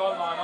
goal line.